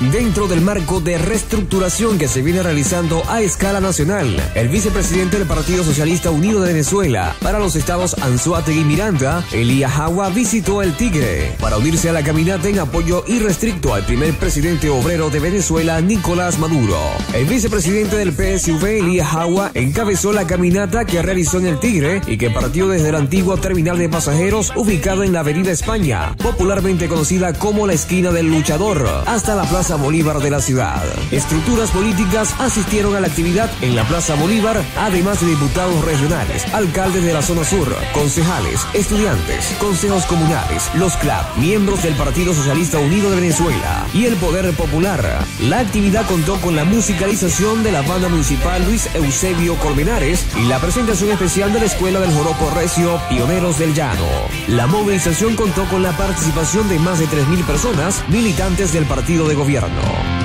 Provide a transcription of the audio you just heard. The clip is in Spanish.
dentro del marco de reestructuración que se viene realizando a escala nacional. El vicepresidente del Partido Socialista Unido de Venezuela para los estados Anzuategui y Miranda, Elías Jagua, visitó el Tigre para unirse a la caminata en apoyo irrestricto al primer presidente obrero de Venezuela, Nicolás Maduro. El vicepresidente del PSV, Elías Jagua, encabezó la caminata que realizó en el Tigre y que partió desde el antiguo terminal de pasajeros ubicado en la Avenida España, popularmente conocida como la esquina del luchador, hasta la Plaza Bolívar de la ciudad. Estructuras políticas asistieron a la actividad en la Plaza Bolívar, además de diputados regionales, alcaldes de la zona sur, concejales, estudiantes, consejos comunales, los CLAP, miembros del Partido Socialista Unido de Venezuela y el Poder Popular. La actividad contó con la musicalización de la banda municipal Luis Eusebio Colmenares y la presentación especial de la Escuela del Joropo Recio Pioneros del Llano. La movilización contó con la participación de más de 3.000 personas militantes del partido de gobierno. invierno.